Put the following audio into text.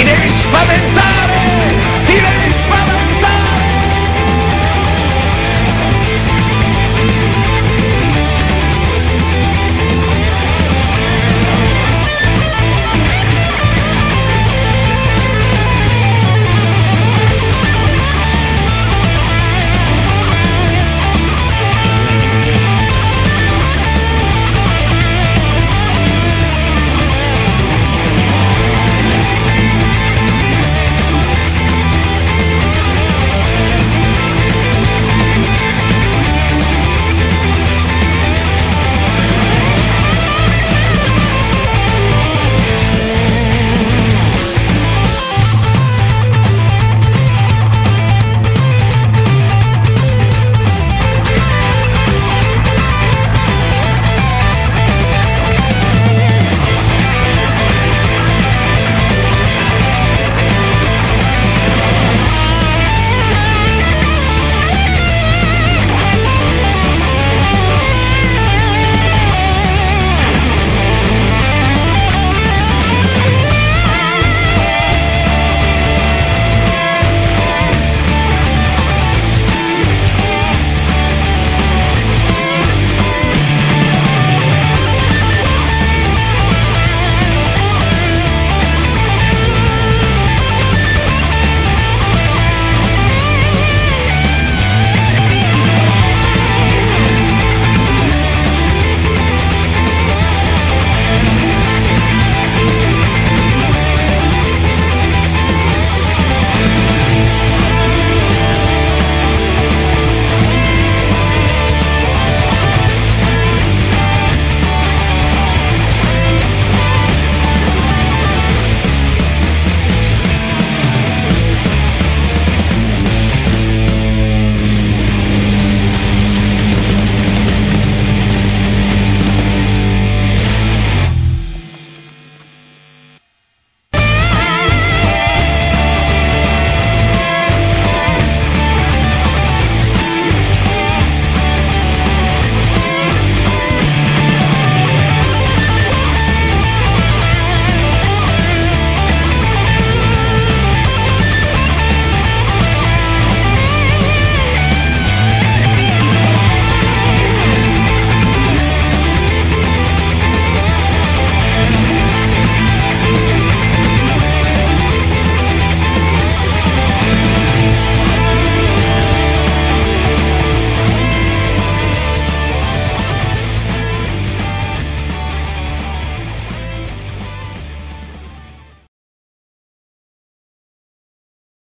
Teenage Mutant Ninja!